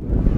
you.